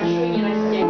большой не растягивай.